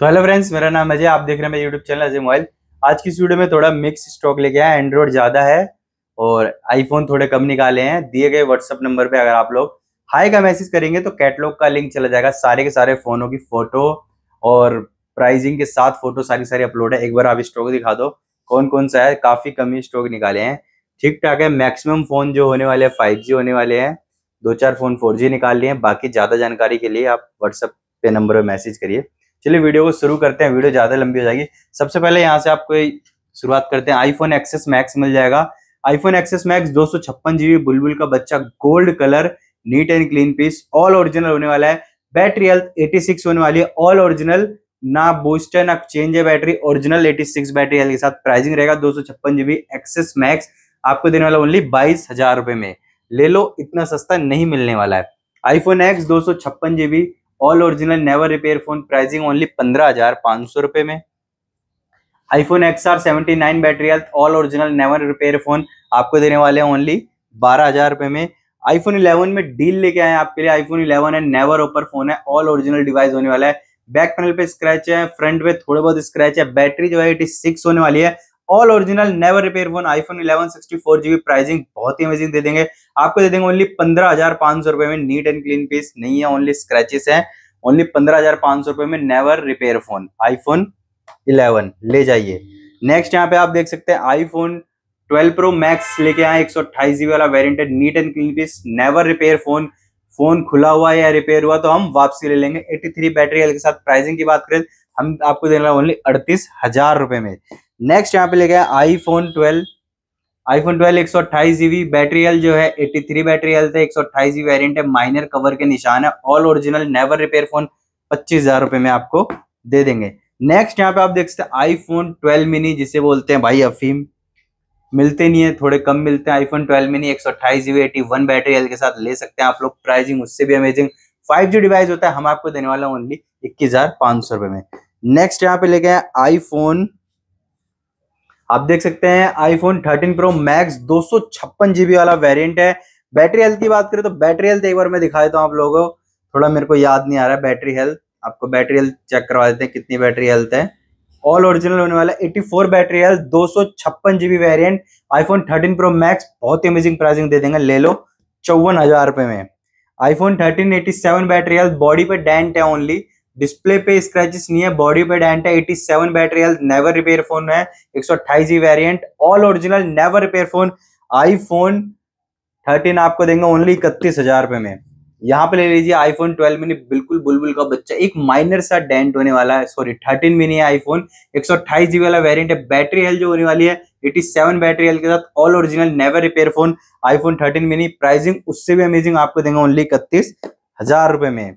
तो hello friends, मेरा नाम अजय, आप देख रहे हैं मेरे यूट्यूब चैनल अजय मोबाइल। आज की इस वीडियो में थोड़ा मिक्स स्टॉक लेके आया एंड्रॉइड ज़्यादा है और आईफोन थोड़े कम निकाले हैं। दिए गए व्हाट्सअप नंबर पे अगर आप लोग हाई का मैसेज करेंगे तो कैटलॉग का लिंक चला जाएगा सारे के सारे फोनों की फ़ोटो और प्राइजिंग के साथ फ़ोटो सारी सारी अपलोड है। एक बार आप स्टॉक दिखा दो कौन कौन सा है, काफ़ी कम स्टॉक निकाले हैं। ठीक ठाक है मैक्सिमम फ़ोन जो होने वाले हैं फाइव होने वाले हैं। दो चार फ़ोन फोर निकाल लिए बाकी ज़्यादा जानकारी के लिए आप व्हाट्सअप पे नंबर पर मैसेज करिए। चलिए वीडियो को शुरू करते हैं, वीडियो ज़्यादा लंबी हो जाएगी। सबसे पहले यहाँ से आपको शुरुआत करते हैं। आईफोन एक्सेस मैक्स मिल जाएगा। आईफोन एक्सेस मैक्स दो सौ बुलबुल का बच्चा, gold colour, neat and clean piece all original होने वाला है। बैटरी हेल्थ 86 होने वाली है। ऑल ओरिजिनल ना बूस्टर ना चेंज है बैटरी। ओरिजिनल 86 बैटरी हेल्थ के साथ प्राइसिंग रहेगा दो सौ छप्पन जीबी एक्सेस मैक्स आपको देने वाला ओनली बाईस हज़ार रुपए में। ले लो, इतना सस्ता नहीं मिलने वाला है। आईफोन एक्स दो सौ छप्पन GB all original never repair phone pricing only पंद्रह हज़ार पाँच सौ रुपए में। IPhone X R seventy nine battery health all original never repair phone आपको देने वाले हैं ओनली बारह हज़ार रुपए में। आईफोन 11 में डील लेके आए आपके लिए। आईफोन 11 है नेवर ओपर फ़ोन है ऑल ओरिजिनल डिवाइस होने वाला है। बैक पैनल पे स्क्रैच है फ्रंट पे थोड़े बहुत स्क्रैच है। बैटरी जो है एटी सिक्स होने वाली है। All original never repair phone iPhone 11 64 GB pricing बहुत ही अमेजिंग दे देंगे। आपको दे देंगे ओनली पंद्रह हज़ार पाँच सौ रुपए में। नीट एंड क्लीन पीस नहीं है ओनली स्क्रैचेस है। ओनली पंद्रह हज़ार पाँच सौ रुपए में नेवर रिपेयर फ़ोन आईफोन 11 ले जाइए। नेक्स्ट यहाँ पे आप देख सकते हैं आईफोन 12 प्रो मैक्स लेके आए, एक सौ वाला variant neat and clean piece never repair phone phone खुला हुआ या रिपेयर हुआ तो हम वापसी ले लेंगे। 83 बैटरी के साथ प्राइसिंग की बात करें, हम आपको देना ओनली अड़तीस हज़ार रुपए में। नेक्स्ट यहाँ पे लेके आए आईफोन 12 आईफोन 12 एक सौ बैटरी एल जो है 83 बैटरी एल थे एक सौ वेरियंट है माइनर कवर के निशान है all original never repair phone पच्चीस हज़ार रुपए में आपको दे देंगे। नेक्स्ट यहाँ पे आप देख सकते हैं आईफोन 12 मिनी जिसे बोलते हैं भाई अफीम। मिलते नहीं है, थोड़े कम मिलते हैं आईफोन 12 मिनी एक सौ अट्ठाईस जीबी एटी वन बैटरी एल के साथ ले सकते हैं आप लोग प्राइसिंग उससे भी अमेजिंग फाइव जी डिवाइस होता है, हम आपको देने वाला ओनली इक्कीस हज़ार पाँच सौ रुपए में। नेक्स्ट यहाँ पे लेके आईफोन आप देख सकते हैं आईफोन 13 प्रो मैक्स दो सौ छप्पन जीबी वाला वेरिएंट है। बैटरी हेल्थ की बात करें तो बैटरी हेल्थ एक बार मैं दिखा देता हूँ आप लोगों को। थोड़ा मेरे को याद नहीं आ रहा है बैटरी हेल्थ आपको बैटरी हेल्थ चेक करवा देते हैं कितनी बैटरी हेल्थ है। ऑल ओरिजिनल होने वाला 84 बैटरी हेल्थ दो सौ छप्पन GB variant iPhone 13 Pro Max बहुत ही अमेजिंग प्राइसिंग दे देंगे, ले लो, चौवन हज़ार रुपए में। आईफोन 13 87 बैटरी हेल्थ बॉडी पे डेंट है ओनली डिस्प्ले पे स्क्रैचेस नहीं है बॉडी पे डेंट है 87 battery health never repair phone है, एक सौ अट्ठाईस variant all original never repair phone iPhone 13 आपको देंगे ओनली इकतीस हज़ार रुपए में। यहाँ पे ले लीजिए आईफोन 12 मिनी बिल्कुल बुलबुल का बच्चा, एक माइनर सा डेंट होने वाला है सॉरी 13 मिनी है आईफोन एक सौ अट्ठाईस जीबी वाला वेरियंट है बैटरी हेल्थ जो होने वाली है 87 बैटरी हेल्थ के साथ all original never repair phone iPhone 13 mini pricing उससे भी अमेजिंग आपको देंगे ओनली इकतीस हज़ार रुपए में।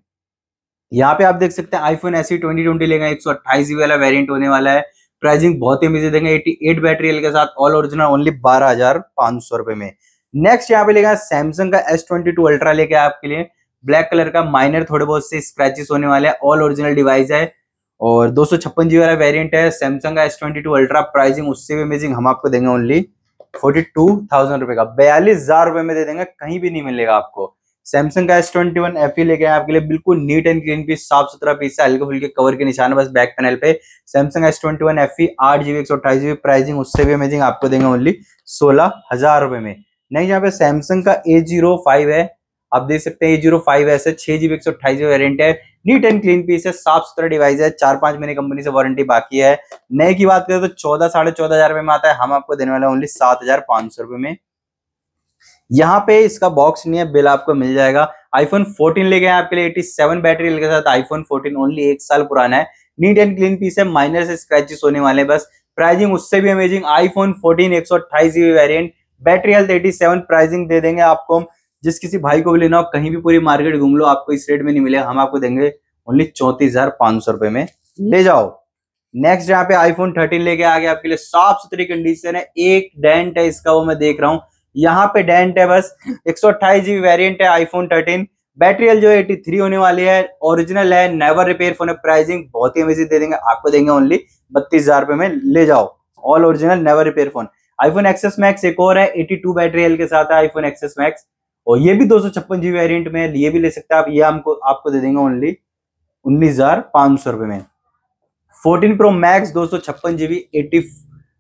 यहाँ पे आप देख सकते हैं आईफोन एसी ट्वेंटी ट्वेंटी लेगा, एक सौ अट्ठाईस वाला वेरियंट होने वाला है। प्राइसिंग बहुत ही अमेजिंग देंगे एटी एट बैटरी के साथ ऑल ओरिजिनल ओनली बारह हज़ार पाँच सौ रुपए में। नेक्स्ट यहाँ पे लेगा सैमसंग का एस ट्वेंटी टू अल्ट्रा लेके आपके लिए। ब्लैक कलर का माइनर थोड़े बहुत से स्क्रैचेस होने वाले हैं ऑल ओरिजिनल डिवाइस है। और दो सौ छप्पन जी वाला वेरियंट है सैमसंग का S twenty two Ultra pricing उससे भी अमेजिंग हम आपको देंगे ओनली फोर्टी टू थाउज़ेंड रुपए का। बयालीस हज़ार रुपए में दे देंगे, कहीं भी नहीं मिलेगा आपको। सैमसंग का S twenty one F E लेके आपके लिए बिल्कुल नीट एंड क्लीन पीस साफ़ सुथरा पीस है हल्के फुल्के कवर के निशान, बस बैक पैनल पे। Samsung S twenty one F E आठ जीबी एक सौ अट्ठाईस जीबी प्राइसिंग उससे भी अमेजिंग आपको देंगे ओनली सोलह हज़ार रुपए में। नहीं, यहाँ पे सैमसंग का ए ज़ीरो फाइव है। आप देख सकते हैं ए ज़ीरो फाइव ऐसे, छह जीबी एक सौ अट्ठाईस जीबी वेरियंट है। नीट एंड क्लीन पीस है साफ़ सुथरा डिवाइस है चार पाँच महीने कंपनी से वारंटी बाकी है। नए की बात करें तो चौदह, साढ़े चौदह हज़ार रुपए में आता है, हम आपको देने वाले ओनली सात हज़ार पाँच सौ रुपए में। यहाँ पे इसका बॉक्स नहीं है बिल आपको मिल जाएगा। आईफोन 14 लेके आए आपके लिए 87 बैटरी के साथ आईफोन 14 ओनली एक साल पुराना है। नीट एंड क्लीन पीस है माइनर से स्क्रैचेस होने वाले बस। प्राइसिंग उससे भी अमेजिंग आईफोन 14 एक सौ वेरियंट बैटरी हेल्थ 87 प्राइसिंग दे देंगे आपको हम। जिस किसी भाई को भी लेना हो, कहीं भी पूरी मार्केट घूम लो, आपको इस रेट में नहीं मिलेगा हम आपको देंगे ओनली चौतीस हज़ार पाँच सौ रुपए में। ले जाओ। नेक्स्ट यहाँ पे आईफोन 13 लेके आ गया आपके लिए, साफ़ सुथरी कंडीशन है, एक डेंट है इसका, वो मैं देख रहा हूँ। यहाँ पे डेंट है बस, एक सौ अट्ठाईस जीबी वेरियंट है आईफोन 13 बैटरी एल जो है 83 होने वाली है ओरिजिनल है नेवर रिपेयर फ़ोन है। प्राइसिंग बहुत ही अमेजिंग दे देंगे, आपको देंगे ओनली बत्तीस हज़ार रुपए में ले जाओ। All original never repair phone iPhone XS Max एक और है 82 बैटरी एल के साथ है आईफोन एक्सेस मैक्स और ये भी दो सौ छप्पन जीबी वेरियंट में ये भी ले सकते हैं आप। ये हमको, आपको दे देंगे ओनली उन्नीस हज़ार पाँच सौ रुपए में। 14 प्रो मैक्स दो सौ छप्पन GB eighty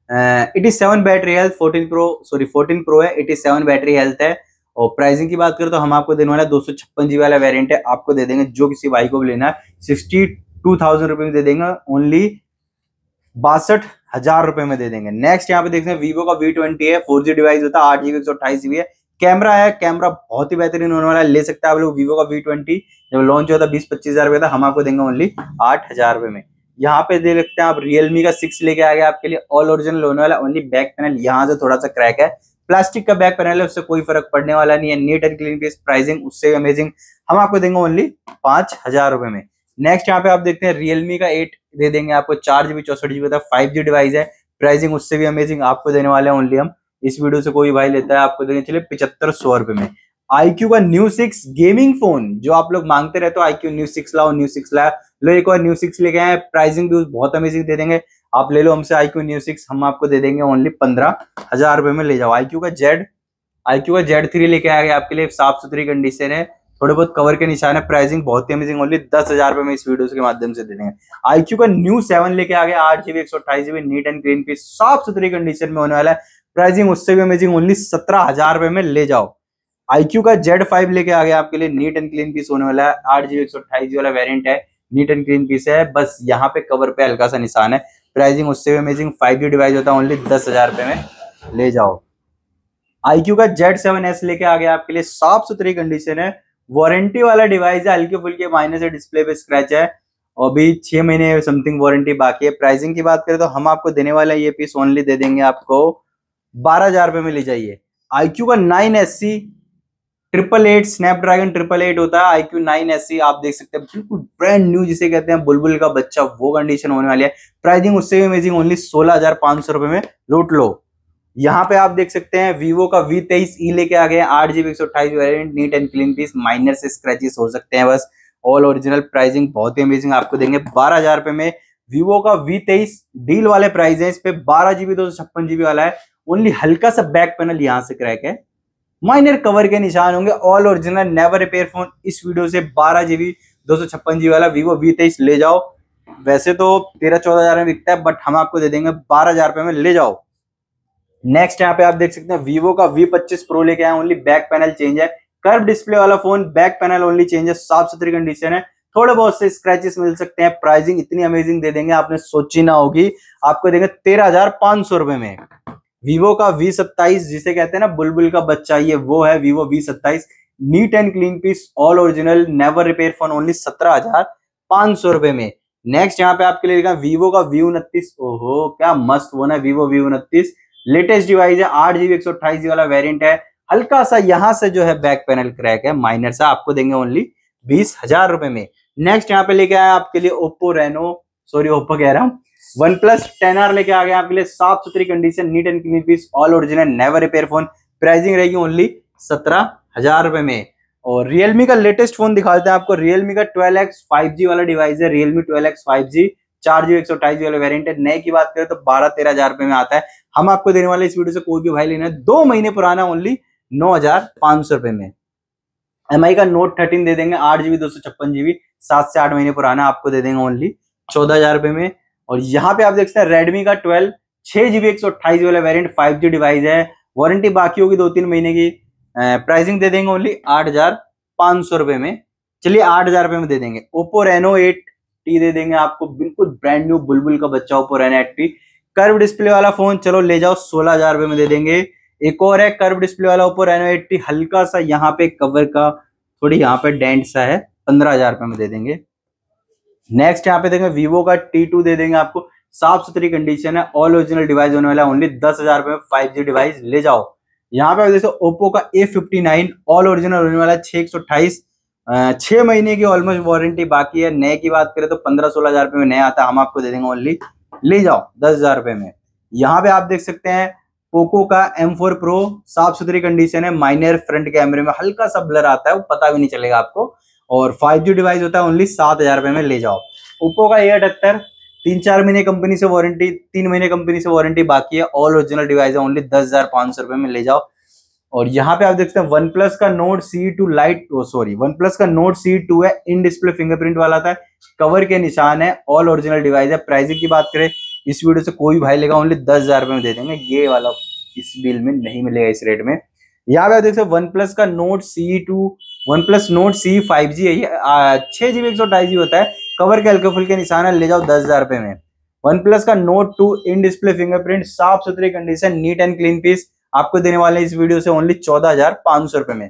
eighty seven battery health 14 Pro sorry 14 Pro है 87 बैटरी हेल्थ है। और प्राइसिंग की बात करें तो हम आपको देने वाला दो सौ छप्पन जीबी वाला वेरियंट है, आपको दे देंगे, जो किसी भाई को भी लेना है सिक्सटी टू थाउज़ेंड रुपए में दे देंगे ओनली बासठ हज़ार रुपए में दे देंगे। नेक्स्ट यहाँ पे देखते हैं वीवो का वी ट्वेंटी है फोर जी डिवाइस होता है, आठ जीबी एक सौ अट्ठाईस जीबी है। कैमरा है कैमरा बहुत ही बेहतरीन होने वाला है, ले सकते हैं आप लोग वीवो का वी ट्वेंटी जब लॉन्च होता है बीस पच्चीस हज़ार रुपए था, हम आपको देंगे ओनली आठ हज़ार रुपए में। यहाँ पे देख सकते हैं आप रियलमी का सिक्स लेके आ गए आपके लिए ऑल ओरिजिनल होने वाला ओनली बैक पैनल यहाँ से थोड़ा सा क्रैक है। प्लास्टिक का बैक पैनल है, उससे कोई फ़र्क पड़ने वाला नहीं है। Neat and clean piece pricing उससे अमेजिंग हम आपको देंगे ओनली पाँच हज़ार रुपए में। नेक्स्ट यहाँ पे आप देखते हैं रियलमी का एट दे देंगे आपको, चार जीबी चौसठ जीबी फाइव जी डिवाइस है। प्राइसिंग उससे भी अमेजिंग आपको देने वाले हैं ओनली हम। इस वीडियो से कोई भाई लेता है, आपको देंगे चलिए पिछहत्तर सौ रुपए में। आईक्यू का न्यू सिक्स गेमिंग फ़ोन जो आप लोग मांगते रहते हो आईक्यू न्यू सिक्स लाओ न्यू सिक्स लाओ लो एक और न्यू सिक्स लेके आए प्राइसिंग भी बहुत अमेजिंग दे देंगे। आप ले लो, हमसे आईक्यू न्यू सिक्स हम आपको दे देंगे ओनली पंद्रह हज़ार रुपए में ले जाओ। आईक्यू का जेड आईक्यू का जेड थ्री लेके आएँगे आपके लिए साफ़ सुथरी कंडीशन है। थोड़े बहुत कवर के निशान है प्राइसिंग बहुत ही अमेजिंग ओनली दस हज़ार रुपए में इस वीडियो के माध्यम से दे देंगे। आईक्यू का न्यू सेवन लेके आ गया आठ जीबी एक सौ अट्ठाईस GB neat and green piece साफ़ सुथरी कंडीशन में होने वाला है। प्राइसिंग उससे भी अमेजिंग ओनली सत्रह हज़ार रुपए में ले जाओ। आईक्यू का जेड फाइव लेके आ गया आपके लिए नीट एंड क्लीन पीस होने वाला है। आठ जीबी एक सौ अट्ठाईस वाला वेरियंट है। नीट एंड क्लीन पीस है। बस यहाँ पे कवर पे हल्का सा निशान है। प्राइसिंग उससे भी अमेजिंग फाइव जी डिवाइस होता है ओनली दस हज़ार रुपए में। ले जाओ। आईक्यू का जेड सेवन एस लेके आ गया आपके लिए। साफ़ सुथरी कंडीशन है। वारंटी वाला डिवाइस है। हल्के फुल्के माइनस है डिस्प्ले पे स्क्रैच है। और अभी छह महीने समथिंग वारंटी बाकी है। प्राइसिंग की बात करें तो हम आपको देने वाला ये पीस ओनली दे देंगे आपको। बारह हज़ार रुपए में ले जाइए। आईक्यू का nine S C triple eight Snapdragon triple eight होता है आईक्यू नाइन एस आप देख सकते हैं, बिल्कुल ब्रांड न्यू जिसे कहते हैं बुलबुल का बच्चा, वो कंडीशन होने वाली है। प्राइसिंग उससे भी अमेजिंग ओनली सोलह हज़ार पाँच सौ रुपए में लूट लो। यहाँ पे आप देख सकते हैं वीवो का वी तेईस ई लेके आ गए आठ जीबी एक सौ अट्ठाईस variant neat and clean piece minor से स्क्रैचेस हो सकते हैं बस। ऑल ओरिजिनल प्राइसिंग बहुत ही अमेजिंग आपको देंगे बारह हज़ार रुपए में। वीवो का वी तेईस डील वाले प्राइस है, इस पे बारह जीबी दो सौ छप्पन जीबी वाला है। ओनली हल्का सा बैक पैनल यहाँ से क्रैक है। माइनर कवर के निशान होंगे all original never repair phone इस वीडियो से बारह जीबी दो सौ छप्पन जीबी वाला वीवो वी तेईस ले जाओ। वैसे तो तेरह चौदह हज़ार में बिकता है बट हम आपको दे देंगे बारह हज़ार रुपए में ले जाओ। नेक्स्ट यहाँ पे आप देख सकते हैं वीवो का वी पच्चीस प्रो लेके आए ओनली बैक पैनल चेंज है। कर्व डिस्प्ले वाला phone back panel only change है, साफ़ सुथरी कंडीशन है। थोड़े बहुत से स्क्रैचेस मिल सकते हैं प्राइसिंग इतनी अमेजिंग दे देंगे, आपने सोची ना होगी। आपको देंगे तेरह हज़ार पाँच सौ रुपए में। वीवो का वी सत्ताईस, जिसे कहते हैं ना, बुलबुल का बच्चा, ये वो है वीवो वी सत्ताईस। Neat and clean piece all original never repair phone only सत्रह हज़ार पाँच सौ रुपए में। नेक्स्ट यहाँ पे आपके लिए देखा वीवो का वी उनतीस। ओहो, क्या मस्त फ़ोन है वीवो वी उनतीस। लेटेस्ट डिवाइस है, आठ जीबी, एक सौ अट्ठाईस जी वाला वेरियंट है। हल्का सा यहाँ से जो है बैक पैनल क्रैक है माइनर सा, आपको देंगे ओनली बीस हज़ार रुपए में। नेक्स्ट यहाँ पे लेके आया आपके लिए ओप्पो रेनो सॉरी ओप्पो कह रहा हूँ। वन प्लस टेन आर लेके आ गया आपके लिए साफ़ सुथरी condition neat and clean piece all original never repair phone pricing रहेगी ओनली सत्रह हज़ार रुपए में। और रियलमी का लेटेस्ट फ़ोन दिखाते हैं आपको। रियलमी का ट्वेल्व एक्स फाइव जी वाला डिवाइस है। Realme twelve X five G चार जीबी एक सौ अट्ठाईस वाला वेरियंट है। नए की बात करें तो बारह तेरह हज़ार रुपए में आता है। हम आपको देने वाले इस वीडियो से कोई भी भाई लेना है। दो महीने पुराना ओनली नौ हज़ार पाँच सौ रुपए में। एम का नोट थर्टीन दे देंगे। आठ जीबी दो सौ छप्पन जीबी सात से आठ महीने पुराना आपको दे देंगे ओनली चौदह हज़ार रुपए में। और यहाँ पे आप देख सकते हैं रेडमी का ट्वेल्व छह जीबी एक सौ अट्ठाईस वाला वेरियंट फाइव जी डिवाइस है। वारंटी बाकी होगी दो तीन महीने की। प्राइसिंग दे देंगे ओनली आठ हज़ार पाँच सौ रुपए में। चलिए आठ हज़ार रुपए में दे देंगे। ओप्पो रेनो एट टी दे देंगे आपको। बिल्कुल ब्रांड न्यू बुलबुल का बच्चा Oppo Reno eight T curve display वाला फ़ोन चलो ले जाओ, सोलह हज़ार रुपए में दे देंगे। एक और है कर्व डिस्प्ले वाला ओप्पो रेनो एट्टी हल्का सा यहाँ पे कवर का, थोड़ी यहाँ पे डेंट सा है, पंद्रह हज़ार रुपए में दे देंगे। नेक्स्ट यहाँ पे देंगे वीवो का टी टू दे देंगे आपको। साफ़ सुथरी कंडीशन है ऑल ओरिजिनल डिवाइस होने वाला ओनली दस हज़ार रुपए में फाइव जी डिवाइस ले जाओ। यहाँ पे आप देखो ओप्पो का A fifty nine all original होने वाला छह एक सौ अट्ठाईस। छह महीने की ऑलमोस्ट वारंटी बाकी है। नए की बात करें तो पंद्रह सोलह हज़ार रुपए में नया आता है, हम आपको दे देंगे ओनली ले जाओ, दस हज़ार रुपए में। यहाँ पे आप देख सकते हैं पोको का M4 Pro, साफ़ सुथरी कंडीशन है माइनर फ्रंट कैमरे में हल्का सा ब्लर आता है, वो पता भी नहीं चलेगा आपको। और 5G डिवाइस होता है ओनली सात हज़ार रुपए में ले जाओ। ओप्पो का ए अठहत्तर, तीन चार महीने कंपनी से वारंटी तीन महीने कंपनी से वारंटी बाकी है ऑल ओरिजिनल डिवाइस है ओनली दस हज़ार सौ रुपए में ले जाओ। और यहाँ पे आप देख सकते हैं वन प्लस का Nord C two lite sorry one plus का नोट सी टू है इन डिस्प्ले फिंगरप्रिंट वाला था कवर के निशान है ऑल ओरिजिनल डिवाइस है। प्राइसिंग की बात करें, इस वीडियो से कोई भाई लेगा ओनली दस हज़ार रुपए में दे देंगे। ये वाला इस बिल में नहीं मिलेगा इस रेट में। यहाँ पे आप देख सकते वन प्लस का Nord C two one plus Nord C five G है छह जीबी एक सौ ढाई जी होता है। कवर के हल्के फुल्के निशान है, ले जाओ दस हज़ार रुपए में। वन प्लस का Nord two in display fingerprint साफ़ सुथरी condition neat and clean piece आपको देने वाले इस वीडियो से ओनली चौदह हज़ार पाँच सौ रुपए में।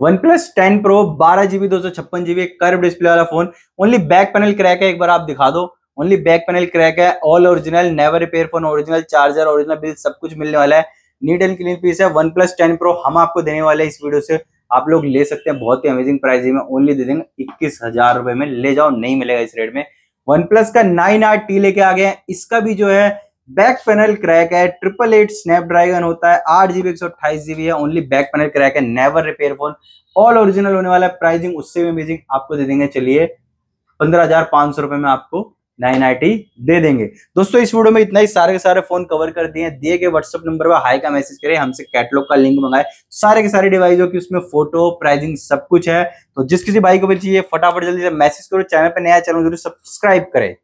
वन प्लस टेन प्रो बारह जीबी दो सौ छप्पन जीबी कर्व डिस्प्ले वाला phone only back panel crack है, एक बार आप दिखा दो। ओनली बैक पैनल क्रैक है all original never repair phone original charger original bill सब कुछ मिलने वाला है। नीट एंड क्लीन पीस है वन प्लस टेन प्रो हम आपको देने वाले इस वीडियो से। आप लोग ले सकते हैं, बहुत ही अमेजिंग प्राइस में ओनली दे देंगे इक्कीस हज़ार रुपए में। ले जाओ, नहीं मिलेगा इस रेट में। वन प्लस का नाइन आर टी लेके आ गए इसका भी जो है बैक पैनल क्रैक है। ट्रिपल एट स्नैपड्रैगन होता है। आठ जीबी एक सौ अट्ठाईस जीबी है। ओनली बैक पैनल क्रैक है। Never repair phone all original होने वाला है। प्राइसिंग उससे भी अमेजिंग आपको दे देंगे, चलिए, पंद्रह हज़ार पाँच सौ रुपए में आपको नाइन आई दे देंगे। दोस्तों, इस वीडियो में इतना ही। सारे के सारे फ़ोन कवर कर दिए हैं। दिए गए व्हाट्सअप नंबर पर हाई का मैसेज करें। हमसे कैटलॉग का लिंक मंगाए। सारे के सारे डिवाइसों की उसमें फ़ोटो प्राइसिंग सब कुछ है। तो जिस किसी भाई को भी चाहिए, फटाफट जल्दी से मैसेज करो। चैनल पर नया चैनल ज़रूर सब्सक्राइब करें।